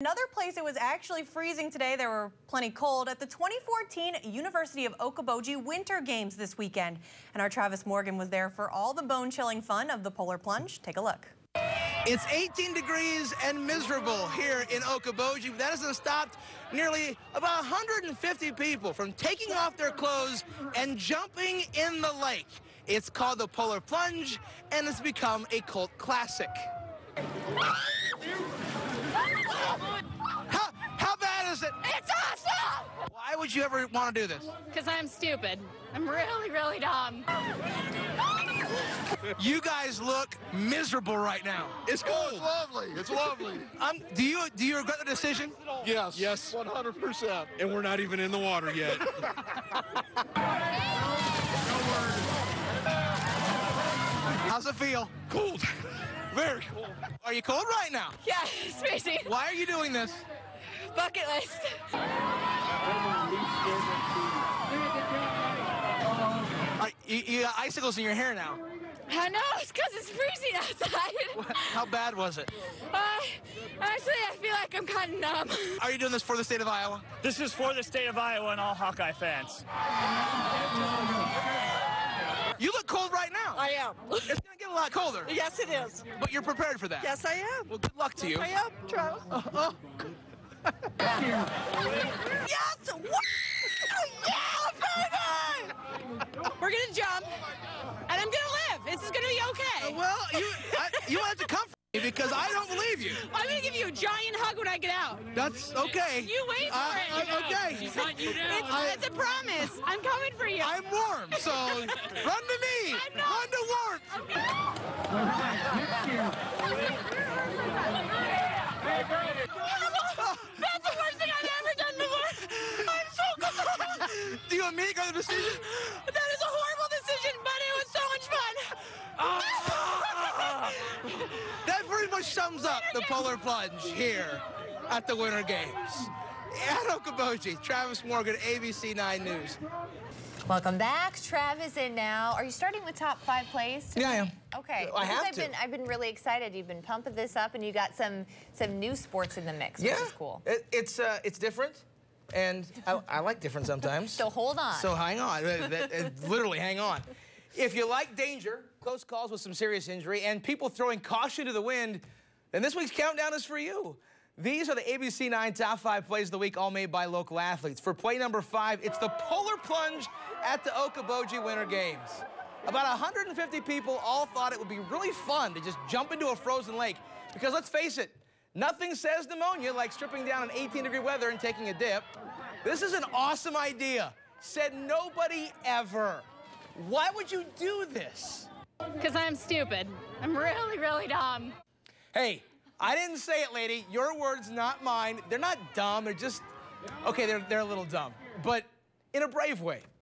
Another place it was actually freezing today, they were plenty cold, at the 2014 University of Okoboji Winter Games this weekend. And our Travis Morgan was there for all the bone-chilling fun of the polar plunge. Take a look. It's 18 degrees and miserable here in Okoboji. That hasn't stopped nearly about 150 people from taking off their clothes and jumping in the lake. It's called the Polar Plunge, and it's become a cult classic. Would you ever want to do this? Because I'm stupid. I'm really, really dumb. You guys look miserable right now. It's Oh, cold. it's lovely. It's lovely. Um, do you do you regret the decision? Yes. Yes. 100%. And we're not even in the water yet. How's it feel? cold. Very cold. Are you cold right now? Yeah, it's crazy. Why are you doing this? Bucket list. You, you got icicles in your hair now. I know, it's because it's freezing outside. How bad was it? uh, actually, I feel like I'm kind of numb. Are you doing this for the state of Iowa? This is for the state of Iowa and all Hawkeye fans. You look cold right now. I am. It's gonna get a lot colder. Yes, it is. But you're prepared for that. Yes, I am. Well, good luck to you. I am, Travis. Oh, Yes! Woo! You have to comfort me because I don't believe you. I'm gonna give you a giant hug when I get out. That's okay. You wait for Uh, it. uh, okay. She's hunting you down. It's, I- it's a promise. I'm coming for you. I'm warm, so run to me. I'm not- Run to warmth. That's the worst thing I've ever done before. I'm so cold. Do you immediately go to the decision? That is a horrible decision, but it was so much fun. That pretty much sums up the polar plunge here at the Winter Games. At Okoboji, Travis Morgan, ABC 9 News. Welcome back, Travis. And now, are you starting with top five plays? Yeah, I am. Okay. I have I've to. been I've been really excited. You've been pumping this up, and you got some some new sports in the mix, which is cool. It, it's uh, it's different, and I, I like different sometimes. So hold on. So hang on, uh, literally hang on. If you like danger, close calls with some serious injury, and people throwing caution to the wind, then this week's countdown is for you. These are the ABC 9 top five plays of the week, all made by local athletes. For play number five, it's the polar plunge at the Okoboji Winter Games. About 150 people all thought it would be really fun to just jump into a frozen lake. Because let's face it, nothing says pneumonia like stripping down in 18 degree weather and taking a dip. This is an awesome idea. Said nobody ever. Why would you do this? Because I'm stupid. I'm really, really dumb. Hey, I didn't say it, lady. Your words, not mine. They're not dumb. They're just, okay, they're, they're a little dumb, but in a brave way.